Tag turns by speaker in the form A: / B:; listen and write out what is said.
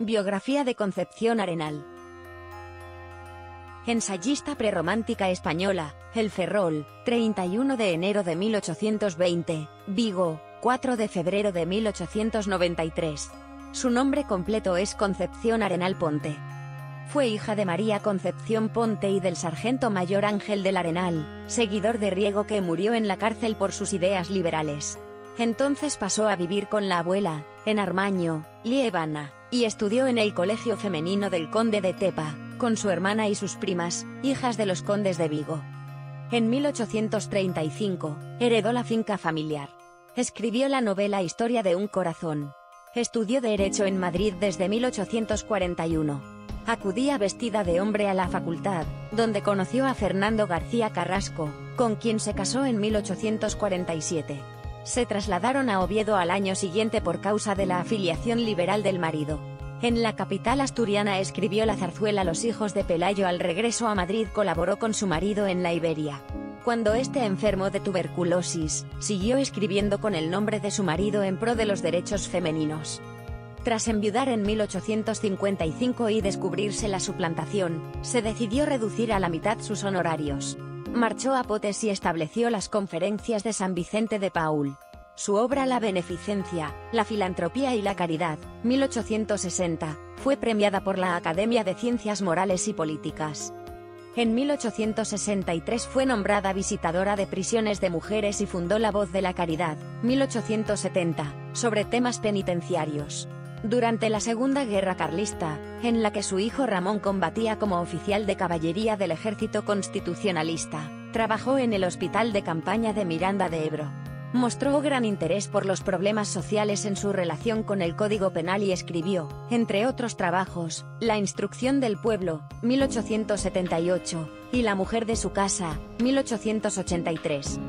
A: Biografía de Concepción Arenal. Ensayista prerromántica española, El Ferrol, 31 de enero de 1820, Vigo, 4 de febrero de 1893. Su nombre completo es Concepción Arenal Ponte. Fue hija de María Concepción Ponte y del sargento mayor Ángel del Arenal, seguidor de Riego que murió en la cárcel por sus ideas liberales. Entonces pasó a vivir con la abuela, en Armaño, Liébana, y estudió en el Colegio Femenino del Conde de Tepa, con su hermana y sus primas, hijas de los condes de Vigo. En 1835, heredó la finca familiar. Escribió la novela Historia de un corazón. Estudió Derecho en Madrid desde 1841. Acudía vestida de hombre a la facultad, donde conoció a Fernando García Carrasco, con quien se casó en 1847 se trasladaron a Oviedo al año siguiente por causa de la afiliación liberal del marido. En la capital asturiana escribió la zarzuela Los hijos de Pelayo al regreso a Madrid colaboró con su marido en la Iberia. Cuando este enfermo de tuberculosis, siguió escribiendo con el nombre de su marido en pro de los derechos femeninos. Tras enviudar en 1855 y descubrirse la suplantación, se decidió reducir a la mitad sus honorarios marchó a Potes y estableció las conferencias de San Vicente de Paul. Su obra La Beneficencia, la Filantropía y la Caridad, 1860, fue premiada por la Academia de Ciencias Morales y Políticas. En 1863 fue nombrada visitadora de prisiones de mujeres y fundó La Voz de la Caridad, 1870, sobre temas penitenciarios durante la Segunda Guerra Carlista, en la que su hijo Ramón combatía como oficial de caballería del ejército constitucionalista, trabajó en el Hospital de Campaña de Miranda de Ebro. Mostró gran interés por los problemas sociales en su relación con el Código Penal y escribió, entre otros trabajos, La Instrucción del Pueblo, 1878, y La Mujer de su Casa, 1883.